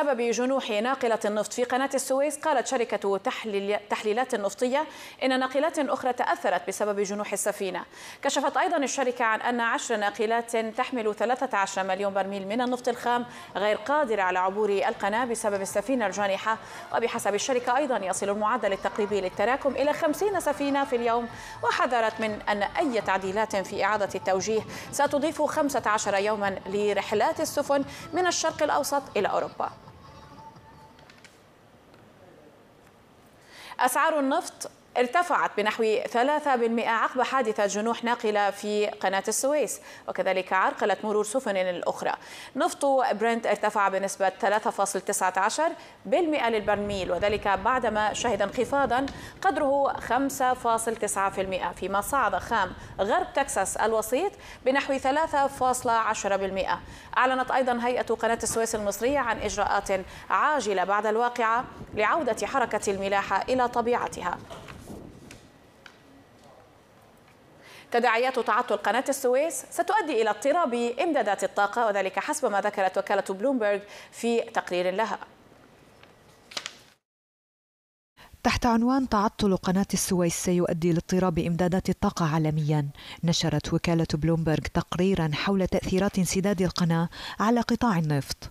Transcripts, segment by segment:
بسبب جنوح ناقلة النفط في قناة السويس قالت شركة تحليل تحليلات نفطية إن ناقلات أخرى تأثرت بسبب جنوح السفينة. كشفت أيضا الشركة عن أن عشر ناقلات تحمل 13 مليون برميل من النفط الخام غير قادرة على عبور القناة بسبب السفينة الجانحة. وبحسب الشركة أيضا يصل المعدل التقريبي للتراكم إلى 50 سفينة في اليوم وحذرت من أن أي تعديلات في إعادة التوجيه ستضيف 15 يوما لرحلات السفن من الشرق الأوسط إلى أوروبا. أسعار النفط ارتفعت بنحو 3% عقب حادثة جنوح ناقلة في قناة السويس وكذلك عرقلت مرور سفن الأخرى. نفط برنت ارتفع بنسبة 3.19% للبرميل وذلك بعدما شهد انخفاضا قدره 5.9% فيما صعد خام غرب تكساس الوسيط بنحو 3.10% أعلنت أيضا هيئة قناة السويس المصرية عن إجراءات عاجلة بعد الواقعة لعودة حركة الملاحة إلى طبيعتها. تداعيات تعطل قناة السويس ستؤدي إلى اضطراب إمدادات الطاقة وذلك حسب ما ذكرت وكالة بلومبرغ في تقرير لها. تحت عنوان تعطل قناة السويس سيؤدي لاضطراب إمدادات الطاقة عالميا. نشرت وكالة بلومبرغ تقريرا حول تأثيرات انسداد القناة على قطاع النفط.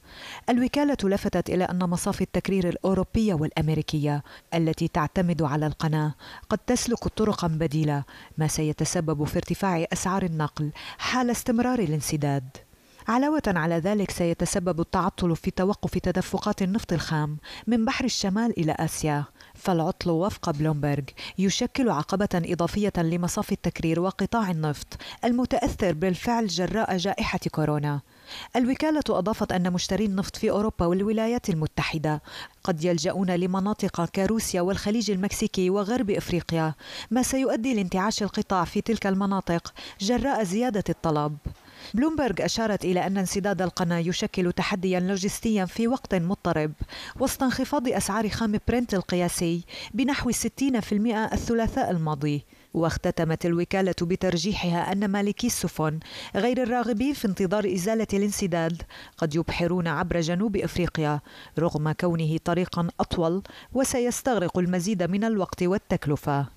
الوكالة لفتت إلى أن مصافي التكرير الأوروبية والأمريكية التي تعتمد على القناة قد تسلك طرقا بديلة ما سيتسبب في ارتفاع أسعار النقل حال استمرار الانسداد. علاوة على ذلك سيتسبب التعطل في توقف تدفقات النفط الخام من بحر الشمال إلى آسيا. فالعطل وفق بلومبرغ يشكل عقبة إضافية لمصاف التكرير وقطاع النفط المتأثر بالفعل جراء جائحة كورونا. الوكالة أضافت أن مشتري النفط في أوروبا والولايات المتحدة قد يلجؤون لمناطق كروسيا والخليج المكسيكي وغرب إفريقيا ما سيؤدي لانتعاش القطاع في تلك المناطق جراء زيادة الطلب. بلومبرغ أشارت إلى أن انسداد القناة يشكل تحديا لوجستيا في وقت مضطرب وسط انخفاض أسعار خام برنت القياسي بنحو 60% الثلاثاء الماضي واختتمت الوكالة بترجيحها أن مالكي السفن غير الراغبين في انتظار إزالة الانسداد قد يبحرون عبر جنوب إفريقيا رغم كونه طريقا أطول وسيستغرق المزيد من الوقت والتكلفة.